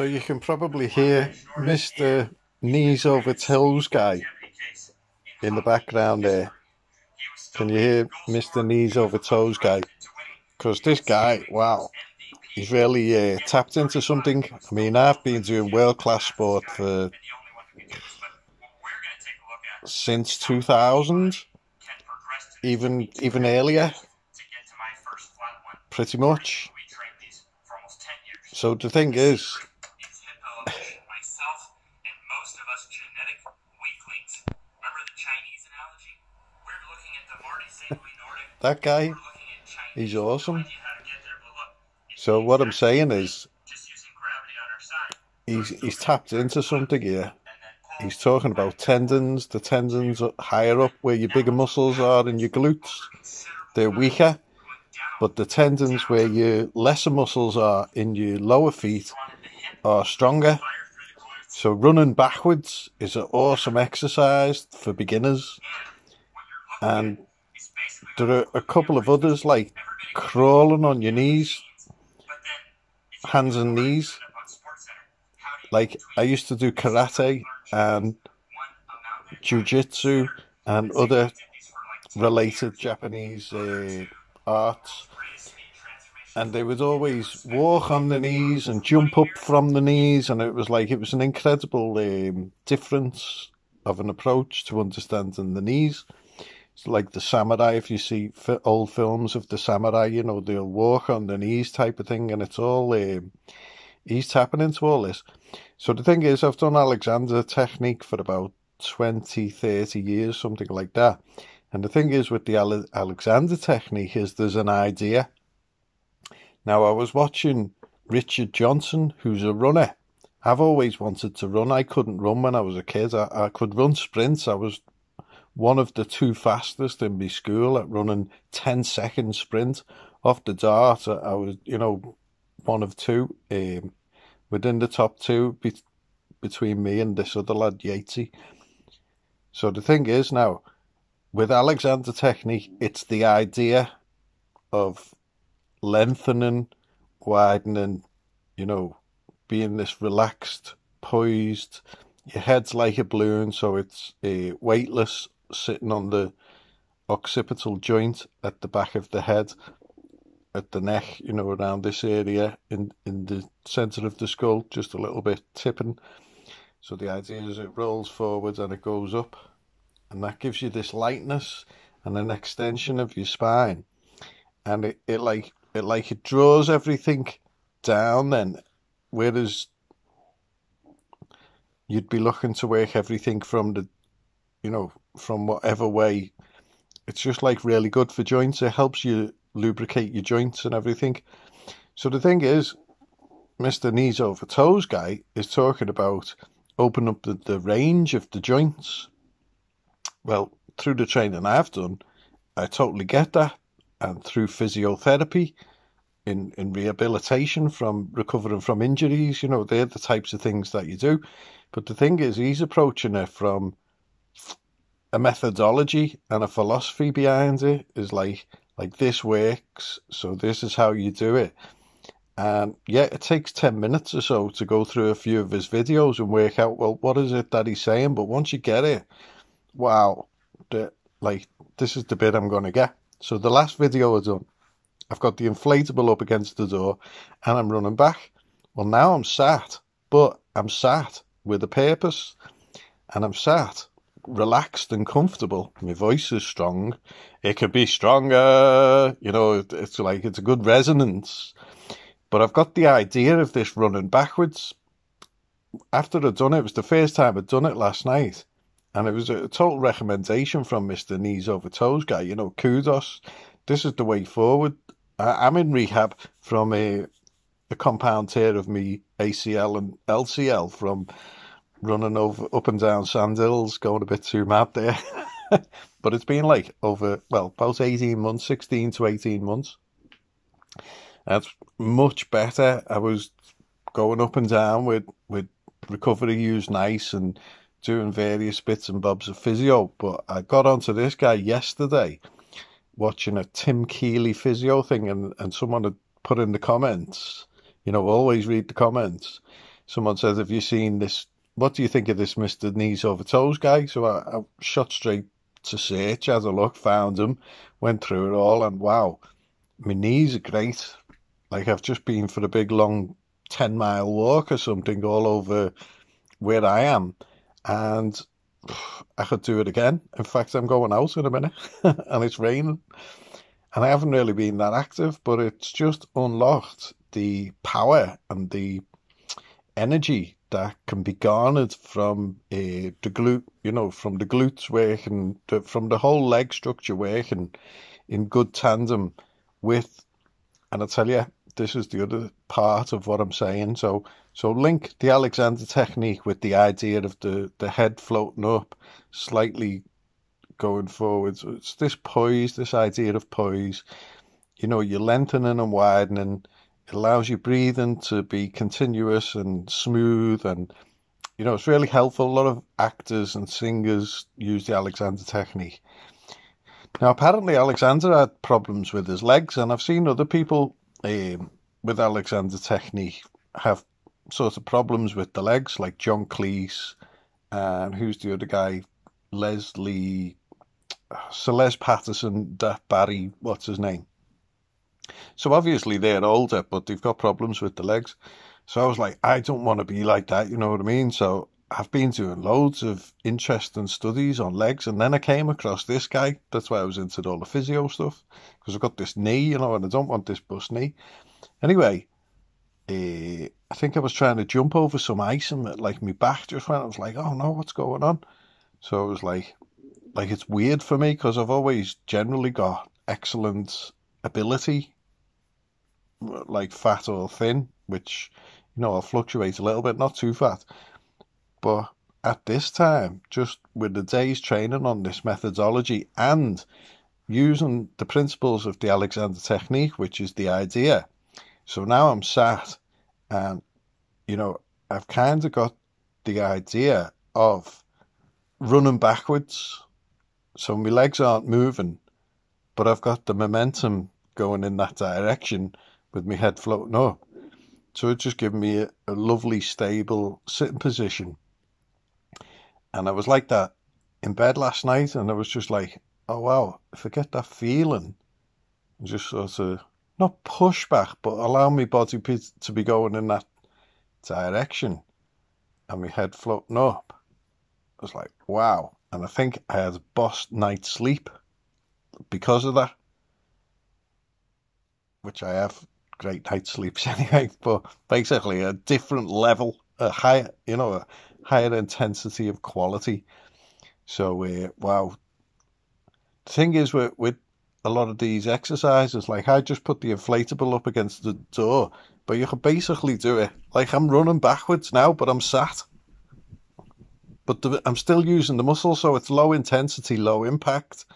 So you can probably hear Mr. Knees Over Toes guy in the background there. Can you hear Mr. Knees Over Toes guy? Because this guy, wow, he's really uh, tapped into something. I mean, I've been doing world class sport for since 2000, even even earlier, pretty much. So the thing is, that guy, he's awesome. So what I'm saying is, he's he's tapped into something here. He's talking about tendons. The tendons higher up where your bigger muscles are in your glutes, they're weaker. But the tendons where your lesser muscles are in your lower feet are stronger. So running backwards is an awesome exercise for beginners. And there are a couple of others like crawling on your knees, hands and knees. Like I used to do karate and jiu-jitsu and other related Japanese uh, arts and they would always walk on the knees and jump up from the knees and it was like it was an incredible um, difference of an approach to understanding the knees like the samurai if you see old films of the samurai you know they'll walk on the knees type of thing and it's all um, he's tapping into all this so the thing is, I've done Alexander technique for about 20, 30 years, something like that. And the thing is with the Alexander technique is there's an idea. Now I was watching Richard Johnson, who's a runner. I've always wanted to run. I couldn't run when I was a kid. I, I could run sprints. I was one of the two fastest in my school at running 10 second sprint off the dart. I was, you know, one of two. Um, within the top two be- between me and this other lad, Yatesy. So the thing is now, with Alexander technique, it's the idea of lengthening, widening, you know, being this relaxed, poised. Your head's like a balloon, so it's uh, weightless, sitting on the occipital joint at the back of the head, at the neck, you know, around this area in, in the centre of the skull, just a little bit tipping. So the idea is it rolls forward and it goes up. And that gives you this lightness and an extension of your spine. And it, it like it like it draws everything down then. Whereas you'd be looking to work everything from the you know, from whatever way. It's just like really good for joints. It helps you lubricate your joints and everything. So the thing is, Mr. Knees Over Toes guy is talking about open up the, the range of the joints. Well, through the training I've done, I totally get that. And through physiotherapy, in, in rehabilitation from recovering from injuries, you know, they're the types of things that you do. But the thing is, he's approaching it from a methodology and a philosophy behind it. Is like like this works, so this is how you do it. And yeah, it takes 10 minutes or so to go through a few of his videos and work out, well, what is it that he's saying? But once you get it, wow, the, like, this is the bit I'm going to get. So the last video I done, I've got the inflatable up against the door and I'm running back. Well, now I'm sat, but I'm sat with a purpose and I'm sat relaxed and comfortable. My voice is strong. It could be stronger. You know, it's like it's a good resonance. But I've got the idea of this running backwards. After I'd done it, it was the first time I'd done it last night. And it was a total recommendation from Mr. Knees Over Toes guy. You know, kudos. This is the way forward. I'm in rehab from a, a compound tear of me ACL and LCL from running over up and down sand hills, going a bit too mad there. but it's been like over well about eighteen months, sixteen to eighteen months. That's much better. I was going up and down with with recovery use nice and doing various bits and bobs of physio. But I got onto this guy yesterday, watching a Tim Keeley physio thing, and and someone had put in the comments. You know, always read the comments someone says, "Have you seen this? What do you think of this Mister Knees Over Toes guy?" So I, I shot straight to search, had a look, found him, went through it all, and wow, my knees are great. Like I've just been for a big long ten mile walk or something all over where I am, and I could do it again. In fact, I'm going out in a minute, and it's raining, and I haven't really been that active, but it's just unlocked the power and the energy that can be garnered from uh, the glute, you know, from the glutes working, the, from the whole leg structure working in good tandem with, and I tell you, this is the other part of what I'm saying. So, so link the Alexander technique with the idea of the, the head floating up, slightly going forwards. It's this poise, this idea of poise. You know, you're lengthening and widening allows your breathing to be continuous and smooth, and you know it's really helpful. A lot of actors and singers use the Alexander technique. Now, apparently, Alexander had problems with his legs, and I've seen other people um, with Alexander technique have sort of problems with the legs, like John Cleese, and who's the other guy? Leslie, Celeste Patterson, Barry, what's his name? So obviously they're older, but they've got problems with the legs. So I was like, I don't want to be like that, you know what I mean? So I've been doing loads of interesting studies on legs, and then I came across this guy. That's why I was into all the physio stuff because I've got this knee, you know, and I don't want this bust knee. Anyway, uh, I think I was trying to jump over some ice, and like my back just went. I was like, "Oh no, what's going on?" So it was like, like it's weird for me because I've always generally got excellent ability like fat or thin, which you know I'll fluctuate a little bit, not too fat. But at this time, just with the day's training on this methodology and using the principles of the Alexander technique, which is the idea. So now I'm sat and you know, I've kind of got the idea of running backwards. So my legs aren't moving, but I've got the momentum going in that direction with my head floating up. So it just gave me a, a lovely, stable sitting position. And I was like that in bed last night, and I was just like, oh wow, forget that feeling. Just sort of not push back, but allow my body to be going in that direction, and my head floating up. I was like, wow. And I think I had a boss night's sleep because of that, which I have great night's sleeps anyway, but basically a different level, a higher, you know, a higher intensity of quality. So, uh, wow. The thing is, with, with a lot of these exercises, like I just put the inflatable up against the door, but you can basically do it. Like I'm running backwards now, but I'm sat. But the, I'm still using the muscle, so it's low intensity, low impact.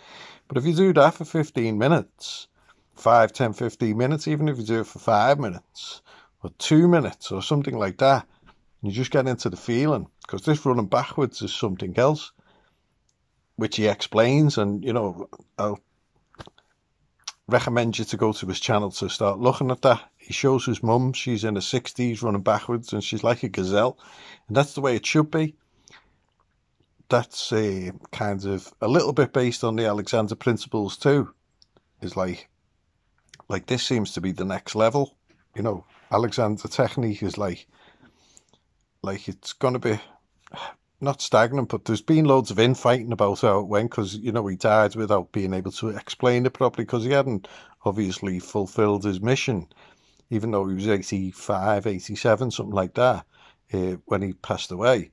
But if you do that for 15 minutes, 5, 10, 15 minutes, even if you do it for five minutes or two minutes or something like that, you just get into the feeling. Because this running backwards is something else, which he explains. And, you know, I'll recommend you to go to his channel to start looking at that. He shows his mum, she's in her 60s running backwards and she's like a gazelle. And that's the way it should be. That's a kind of a little bit based on the Alexander principles too. Is like like this seems to be the next level. You know, Alexander technique is like like it's to be not stagnant, but there's been loads of infighting about how it went because you know he died without being able to explain it properly because he hadn't obviously fulfilled his mission, even though he was 85, 87, something like that, uh, when he passed away.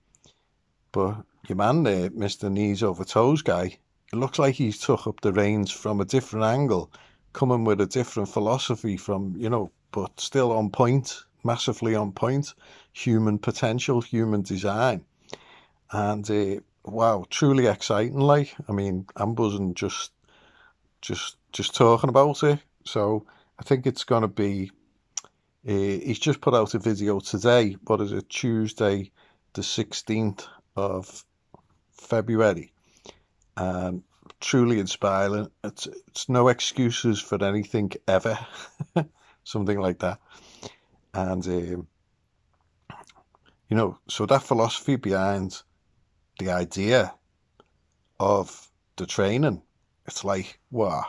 But your man there, Mr. Knees Over Toes guy, it looks like he's took up the reins from a different angle coming with a different philosophy from, you know, but still on point, massively on point, human potential, human design. And uh, wow, truly exciting. Like, I mean, I'm buzzing just, just, just talking about it. So I think it's going to be. Uh, he's just put out a video today. What is it? Tuesday, the sixteenth of February, and truly inspiring. It's it's no excuses for anything ever, something like that. And um, You know, so that philosophy behind the idea of the training, it's like, wow,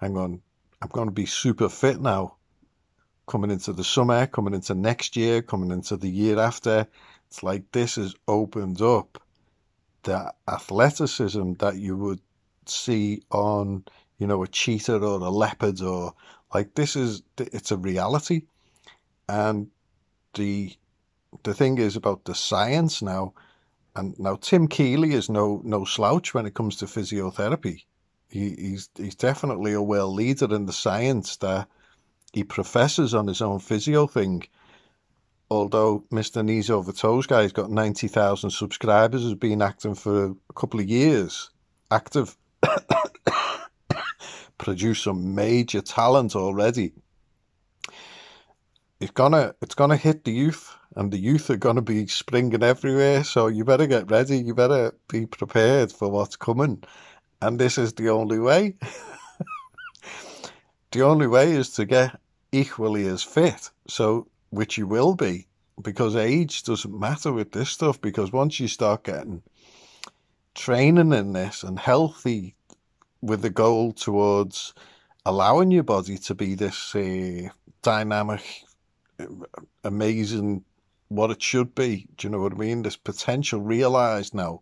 hang on, I'm going to be super fit now. Coming into the summer, coming into next year, coming into the year after. It's like this has opened up the athleticism that you would see on, you know, a cheetah or a leopard or like this is, it's a reality. And the, the thing is about the science now, and now Tim Keeley is no, no slouch when it comes to physiotherapy. He, he's, he's definitely a world leader in the science that he professes on his own physio thing although Mr. Knees Over Toes guy's got 90,000 subscribers, has been acting for a couple of years, active, produce some major talent already. It's gonna, it's gonna hit the youth, and the youth are gonna be springing everywhere. So you better get ready. You better be prepared for what's coming, and this is the only way. the only way is to get equally as fit. So which you will be, because age doesn't matter with this stuff. Because once you start getting training in this and healthy with the goal towards allowing your body to be this uh, dynamic, amazing, what it should be. Do you know what I mean? This potential realized now.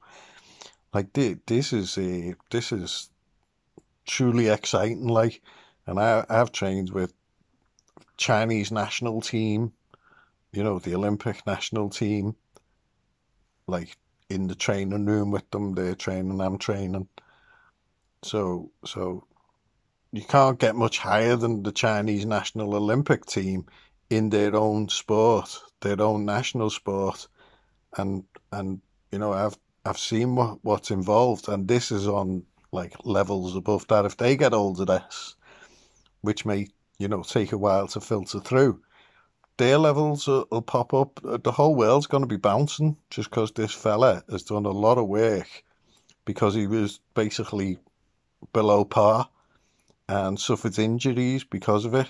Like this is a this is truly exciting. Like, and I I've trained with Chinese national team, you know, the Olympic national team, like in the training room with them, they're training, I'm training. So, so you can't get much higher than the Chinese national Olympic team in their own sport, their own national sport, and and you know I've I've seen what, what's involved, and this is on like levels above that. If they get older, this, which may you know, take a while to filter through. Their levels will, will pop up. The whole world's going to be bouncing just because this fella has done a lot of work because he was basically below par and suffered injuries because of it.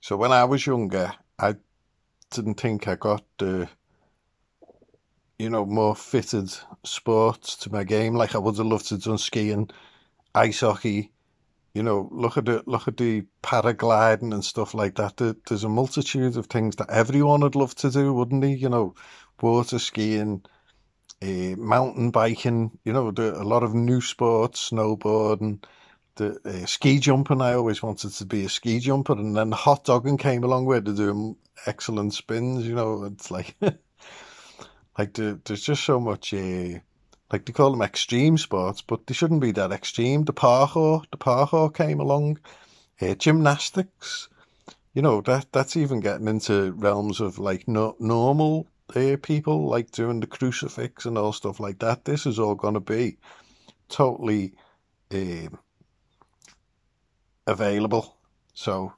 So when I was younger, I didn't think I got the, you know, more fitted sports to my game. Like I would have loved to have done skiing, ice hockey, you know, look at the look at the paragliding and stuff like that. there's a multitude of things that everyone would love to do, wouldn't he? You know, water skiing, uh, mountain biking. You know, the, a lot of new sports, snowboarding, the uh, ski jumping. I always wanted to be a ski jumper, and then hot dogging came along where they're doing excellent spins. You know, it's like like the, there's just so much. Uh, like they call them extreme sports, but they shouldn't be that extreme. The parkour, the parkour came along, uh, gymnastics, you know that that's even getting into realms of like no, normal uh, people like doing the crucifix and all stuff like that. This is all going to be totally uh, available. So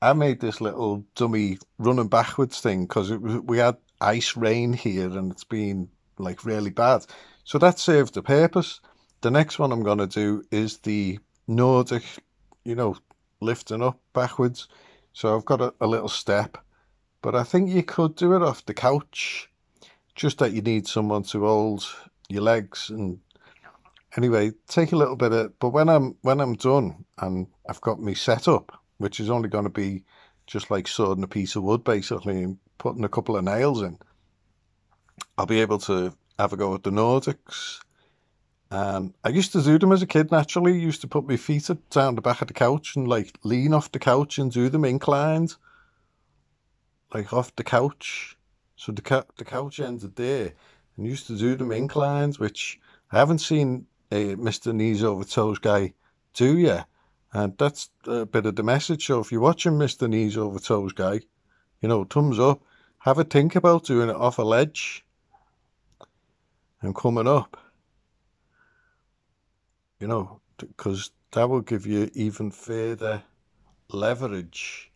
I made this little dummy running backwards thing because we had ice rain here and it's been like really bad. So that served the purpose. The next one I'm going to do is the Nordic, you know, lifting up backwards. So I've got a, a little step, but I think you could do it off the couch. Just that you need someone to hold your legs and anyway, take a little bit of. But when I'm when I'm done and I've got me set up, which is only going to be just like sawing a piece of wood basically and putting a couple of nails in, I'll be able to have a go at the Nordics. And I used to do them as a kid naturally. Used to put my feet down the back of the couch and like lean off the couch and do them inclined, like off the couch. So the ca- the couch ended there, and used to do them inclines, which I haven't seen uh, a Mr. Knees Over Toes guy do yet. And that's a bit of the message. So if you're watching Mr. Knees Over Toes guy, you know, thumbs up. Have a think about doing it off a ledge and coming up. You know, because that will give you even further leverage.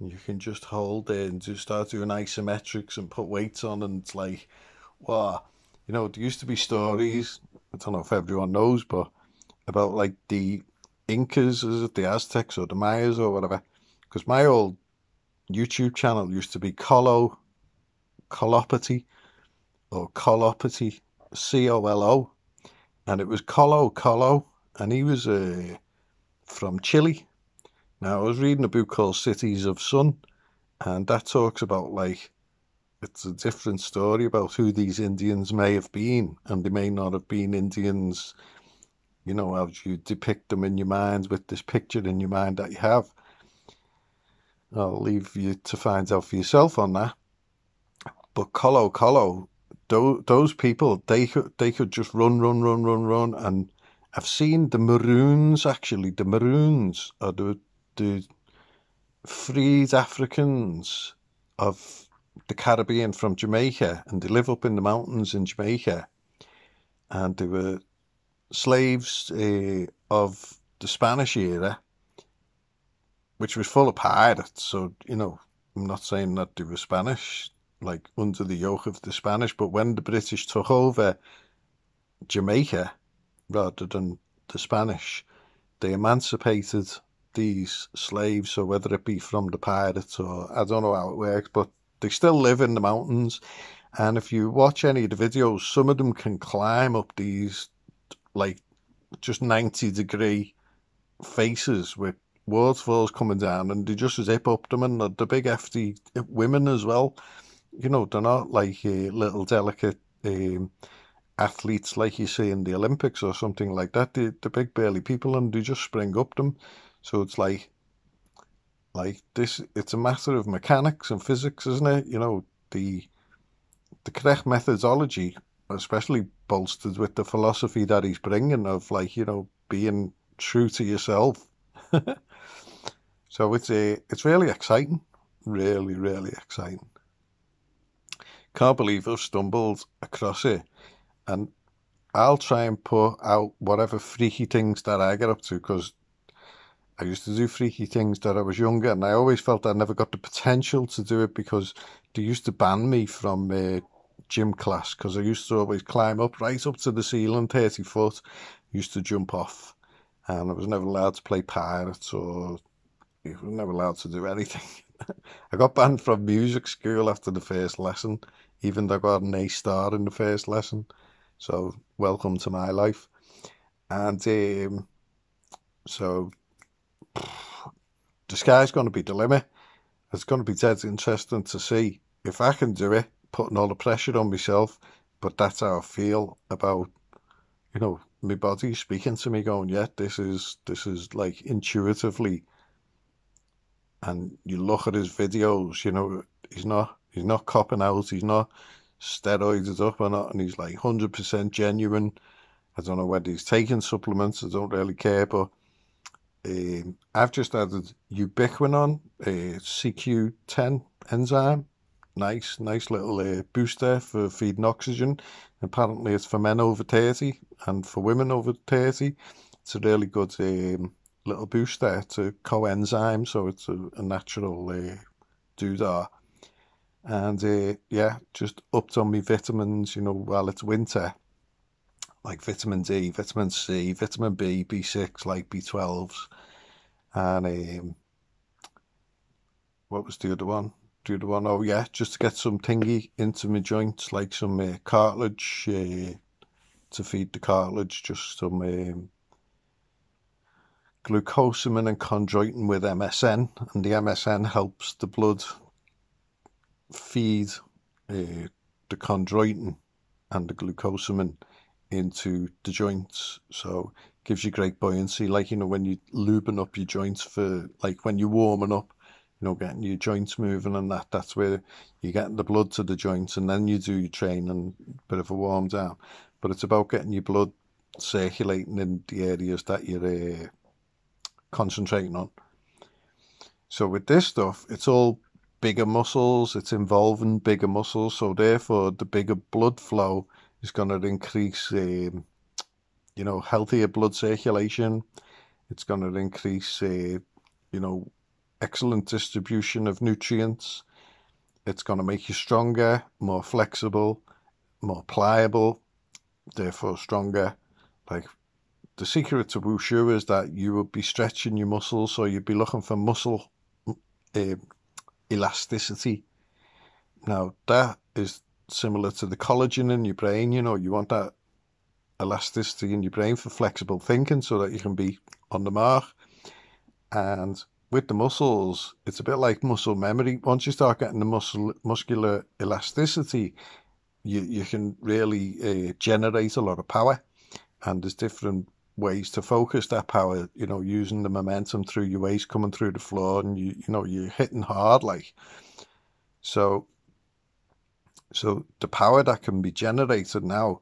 You can just hold it and just start doing isometrics and put weights on, and it's like, wow. You know, there used to be stories, I don't know if everyone knows, but about like the Incas, is it the Aztecs or the Mayas or whatever? Because my old YouTube channel used to be Colo colopathy or colopathy, C O L O, and it was Colo Colo, and he was uh, from Chile. Now, I was reading a book called Cities of Sun, and that talks about like it's a different story about who these Indians may have been, and they may not have been Indians, you know, as you depict them in your mind with this picture in your mind that you have. I'll leave you to find out for yourself on that. But Colo Colo, those people, they could they could just run, run, run, run, run, and I've seen the Maroons actually. The Maroons are the the freed Africans of the Caribbean from Jamaica, and they live up in the mountains in Jamaica, and they were slaves uh, of the Spanish era, which was full of pirates. So you know, I'm not saying that they were Spanish, like under the yoke of the Spanish, but when the British took over Jamaica rather than the Spanish, they emancipated these slaves, so whether it be from the pirates or I don't know how it works, but they still live in the mountains. And if you watch any of the videos, some of them can climb up these like just 90 degree faces with waterfalls coming down and they just zip up them and the big hefty women as well. You know, they're not like uh, little delicate um, athletes like you see in the Olympics or something like that. They, the big burly people and they just spring up them. So it's like like this, it's a matter of mechanics and physics, isn't it? You know, the the correct methodology, especially bolstered with the philosophy that he's bringing of like you know being true to yourself. so it's a it's really exciting, really really exciting. Can't believe I've stumbled across it, and I'll try and put out whatever freaky things that I get up to because I used to do freaky things that I was younger, and I always felt I never got the potential to do it because they used to ban me from uh, gym class because I used to always climb up right up to the ceiling, 30 foot, used to jump off, and I was never allowed to play pirates or I was never allowed to do anything. I got banned from music school after the first lesson, even though I got an A star in the first lesson. So, welcome to my life. And um, so the sky's going to be the limit. It's going to be dead interesting to see if I can do it, putting all the pressure on myself. But that's how I feel about, you know, my body speaking to me, going, "Yeah, this is this is like intuitively." And you look at his videos, you know, he's not he's not copping out, he's not steroided up or not, and he's like hundred percent genuine. I don't know whether he's taking supplements. I don't really care, but um, I've just added ubiquinol, a CoQ10 enzyme. Nice, nice little uh, booster for feeding oxygen. Apparently, it's for men over 30 and for women over 30. It's a really good um, little booster. It's a coenzyme, so it's a, a natural uh, doodah. And uh, yeah, just upped on my vitamins, you know, while it's winter like vitamin D, vitamin C, vitamin B, B6, like B12s, and um, what was the other one? The other one, oh yeah, just to get some tingy into my joints, like some uh, cartilage uh, to feed the cartilage, just some um, glucosamine and chondroitin with MSM, and the MSM helps the blood feed uh, the chondroitin and the glucosamine into the joints. So gives you great buoyancy. Like, you know, when you're lubing up your joints for, like when you're warming up, you know, getting your joints moving and that, that's where you're getting the blood to the joints and then you do your training, bit of a warm down. But it's about getting your blood circulating in the areas that you're uh, concentrating on. So with this stuff, it's all bigger muscles, it's involving bigger muscles, so therefore the bigger blood flow is going to increase, um, you know, healthier blood circulation. It's going to increase, uh, you know, excellent distribution of nutrients. It's going to make you stronger, more flexible, more pliable, therefore stronger. Like the secret to wushu is that you would be stretching your muscles, so you'd be looking for muscle uh, elasticity. Now that is similar to the collagen in your brain. You know, you want that elasticity in your brain for flexible thinking so that you can be on the mark. And with the muscles, it's a bit like muscle memory. Once you start getting the muscle muscular elasticity, you you can really uh, generate a lot of power. And there's different ways to focus that power. You know, using the momentum through your waist coming through the floor, and you you know you're hitting hard like. So. So the power that can be generated now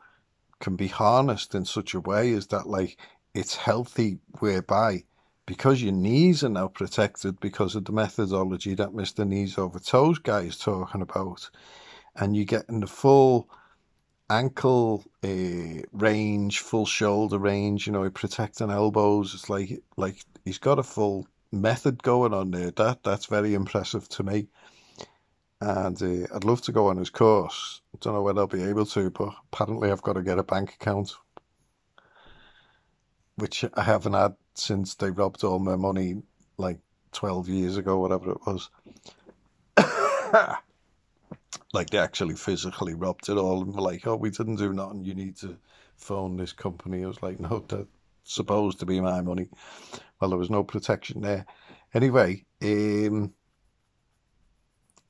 can be harnessed in such a way is that like it's healthy whereby because your knees are now protected because of the methodology that Mr. Knees Over Toes guy is talking about, and you're getting the full ankle uh, range, full shoulder range, you know, protecting elbows. It's like like he's got a full method going on there. That that's very impressive to me. And uh, I'd love to go on his course. I don't know whether I'll be able to, but apparently I've got to get a bank account, which I haven't had since they robbed all my money like 12 years ago, whatever it was. like they actually physically robbed it all and were like, oh, we didn't do nothing. You need to phone this company. I was like, no, that's supposed to be my money. Well, there was no protection there. Anyway, um,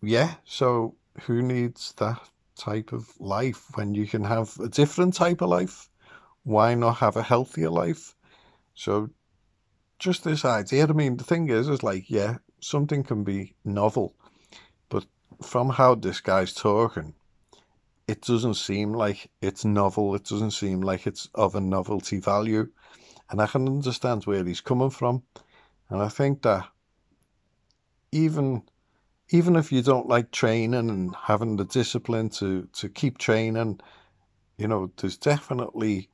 yeah, so who needs that type of life when you can have a different type of life? Why not have a healthier life? So just this idea. I mean, the thing is, is like, yeah, something can be novel, but from how this guy's talking, it doesn't seem like it's novel. It doesn't seem like it's of a novelty value. And I can understand where he's coming from. And I think that even even if you don't like training and having the discipline to, to keep training, you know, there's definitely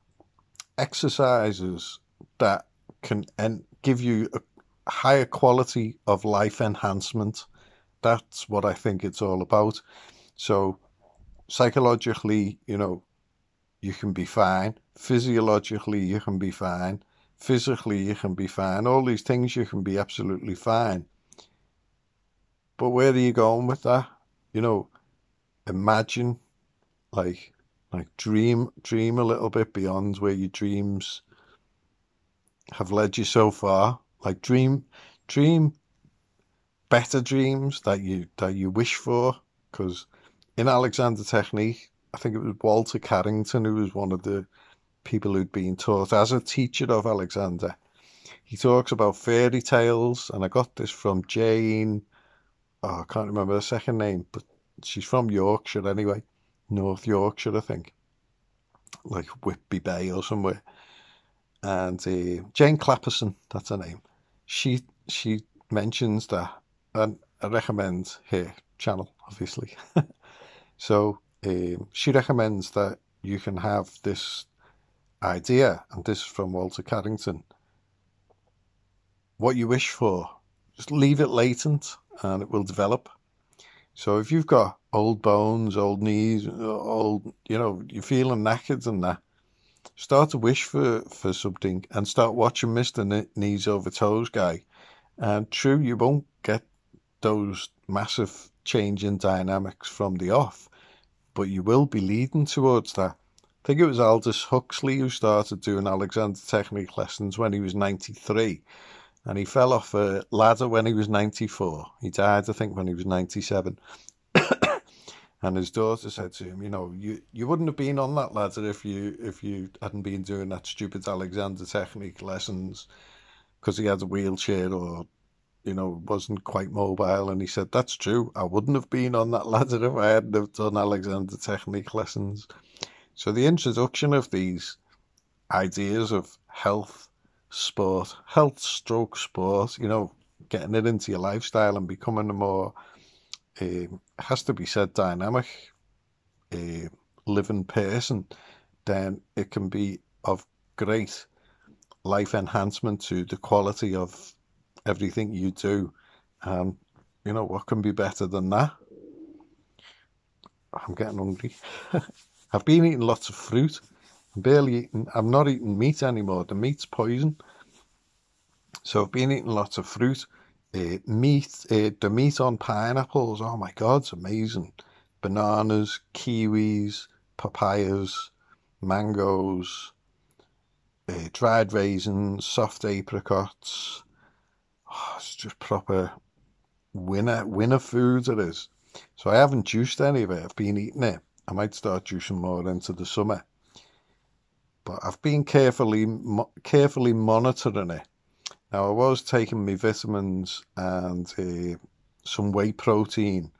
exercises that can give you a higher quality of life enhancement. That's what I think it's all about. So psychologically, you know, you can be fine. Physiologically, you can be fine. Physically, you can be fine. All these things, you can be absolutely fine. But where are you going with that? You know, imagine, like, like dream, dream a little bit beyond where your dreams have led you so far. Like dream, dream better dreams that you that you wish for. Because in Alexander Technique, I think it was Walter Carrington who was one of the people who'd been taught as a teacher of Alexander. He talks about fairy tales, and I got this from Jane. Oh, I can't remember her second name, but she's from Yorkshire anyway, North Yorkshire, I think, like Whitby Bay or somewhere and uh, Jane Clapperson, that's her name. She she mentions that, and I recommend her channel, obviously. so um, she recommends that you can have this idea, and this is from Walter Carrington. What you wish for, just leave it latent, and it will develop. So if you've got old bones, old knees, old, you know, you're feeling knackered and that, start to wish for, for something and start watching Mr. Knees Over Toes guy. And true, you won't get those massive change in dynamics from the off, but you will be leading towards that. I think it was Aldous Huxley who started doing Alexander Technique lessons when he was 93. And he fell off a ladder when he was 94. He died, I think, when he was 97. And his daughter said to him, "You know, you, you wouldn't have been on that ladder if you if you hadn't been doing that stupid Alexander technique lessons, because he had a wheelchair or, you know, wasn't quite mobile." And he said, "That's true. I wouldn't have been on that ladder if I hadn't have done Alexander technique lessons." So the introduction of these ideas of health, sport, health stroke sport, you know, getting it into your lifestyle and becoming a more um, has to be said dynamic uh, living person, then it can be of great life enhancement to the quality of everything you do. And you know what can be better than that? I'm getting hungry. I've been eating lots of fruit. Barely eating. I'm not eating meat anymore. The meat's poison. So I've been eating lots of fruit uh, meat, uh, the meat on pineapples. Oh my God, it's amazing. bananas, kiwis, papayas, mangoes, uh, dried raisins, soft apricots. Oh, it's just proper winner winner food it is. So I haven't juiced any of it. I've been eating it. I might start juicing more into the summer. But I've been carefully carefully monitoring it. Now I was taking my vitamins and uh, some whey protein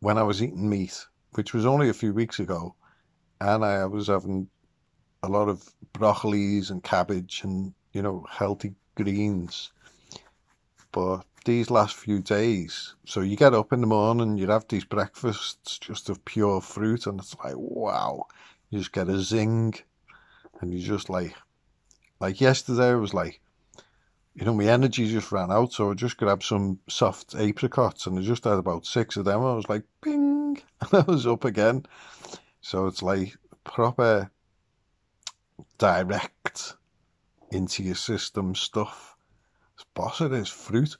when I was eating meat, which was only a few weeks ago, and I was having a lot of broccolis and cabbage and you know healthy greens. But these last few days, so you get up in the morning, you have these breakfasts just of pure fruit, and it's like wow, you just get a zing, and you just like, like yesterday, I was like, you know, my energy just ran out, so I just grabbed some soft apricots and I just had about six of them. I was like, ping, and I was up again. So it's like proper direct into your system stuff. It's boss it is fruit.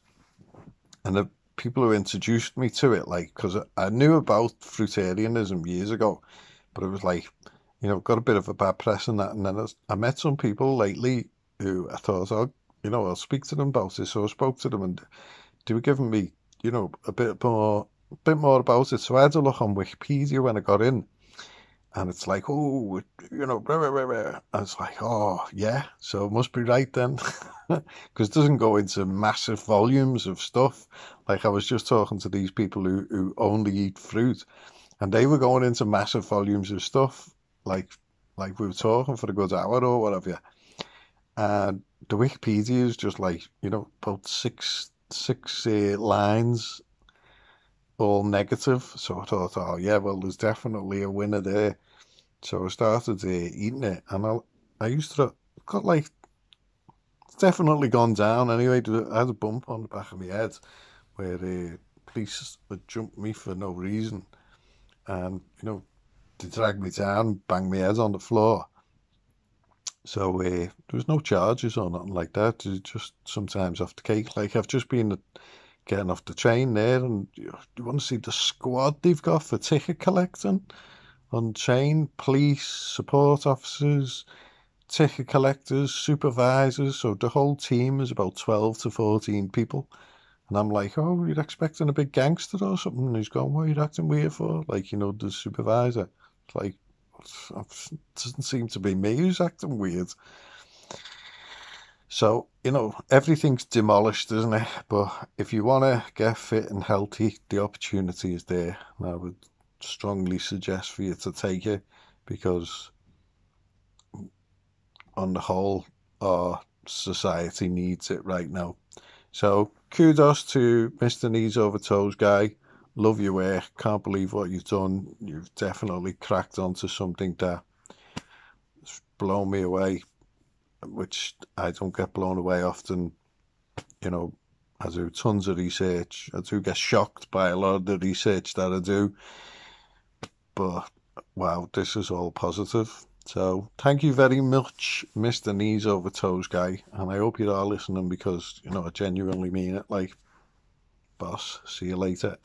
And the people who introduced me to it, like, because I knew about fruitarianism years ago, but it was like, you know, got a bit of a bad press in that. And then I met some people lately who I thought, oh, you know, I'll speak to them about it. So I spoke to them and they were giving me, you know, a bit more, a bit more about it. So I had to look on Wikipedia when I got in, and it's like, oh, you know, blah, blah, blah, blah. and it's like, oh, yeah, so it must be right then, because it doesn't go into massive volumes of stuff. Like I was just talking to these people who who only eat fruit, and they were going into massive volumes of stuff, like like we were talking for a good hour or whatever. And the Wikipedia is just like you know about six six uh, lines, all negative. So I thought, oh yeah, well there's definitely a winner there. So I started uh, eating it, and I I used to got like it's definitely gone down anyway. I had a bump on the back of my head where uh, police had jumped me for no reason, and you know they dragged me down, bang my head on the floor. So uh, there was no charges or nothing like that. Just sometimes off the cake. Like I've just been getting off the train there, and you, you want to see the squad they've got for ticket collecting on train. Police, support officers, ticket collectors, supervisors. So the whole team is about twelve to fourteen people. And I'm like, oh, you're expecting a big gangster or something? And he's going, what are you acting weird for? Like, you know, the supervisor. Like, it doesn't seem to be me who's acting weird. So, you know, everything's demolished, isn't it? But if you want to get fit and healthy, the opportunity is there. And I would strongly suggest for you to take it because, on the whole, our society needs it right now. So, kudos to Mr. Knees Over Toes guy love your work. Eh? Can't believe what you've done. You've definitely cracked onto something that has blown me away, which I don't get blown away often. You know, I do tons of research. I do get shocked by a lot of the research that I do. But wow, this is all positive. So thank you very much, Mr. Knees Over Toes guy. And I hope you're all listening because, you know, I genuinely mean it. Like, boss, see you later.